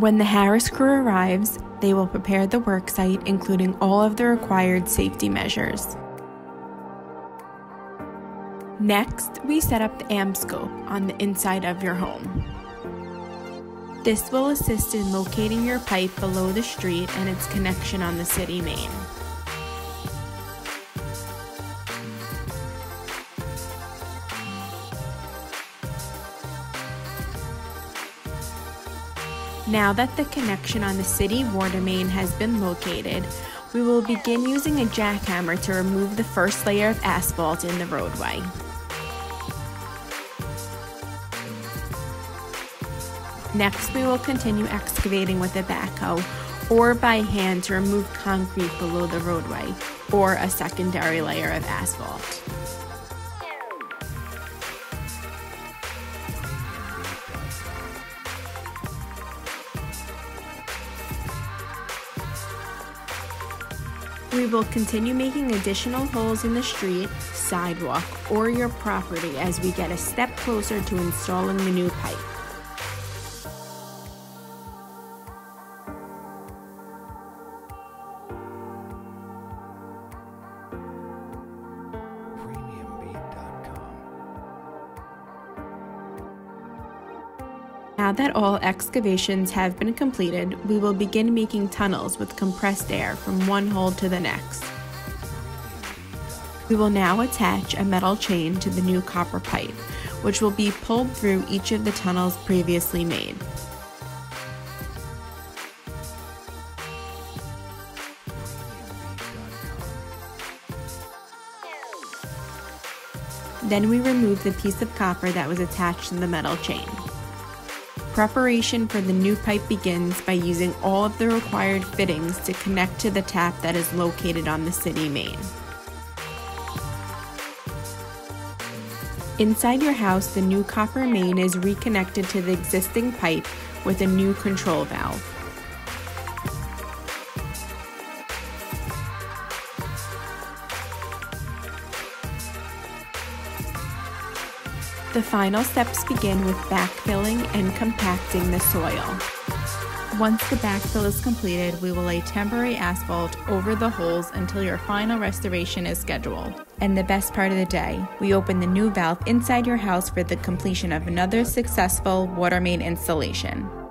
When the Harris crew arrives, they will prepare the worksite, including all of the required safety measures. Next, we set up the M-Scope on the inside of your home. This will assist in locating your pipe below the street and its connection on the city main. Now that the connection on the city water main has been located, we will begin using a jackhammer to remove the first layer of asphalt in the roadway. Next, we will continue excavating with a backhoe or by hand to remove concrete below the roadway or a secondary layer of asphalt. We will continue making additional holes in the street, sidewalk, or your property as we get a step closer to installing the new pipe. Now that all excavations have been completed, we will begin making tunnels with compressed air from one hole to the next. We will now attach a metal chain to the new copper pipe, which will be pulled through each of the tunnels previously made. Then we remove the piece of copper that was attached to the metal chain. Preparation for the new pipe begins by using all of the required fittings to connect to the tap that is located on the city main. Inside your house, the new copper main is reconnected to the existing pipe with a new control valve. The final steps begin with backfilling and compacting the soil. Once the backfill is completed, we will lay temporary asphalt over the holes until your final restoration is scheduled. And the best part of the day, we open the new valve inside your house for the completion of another successful water main installation.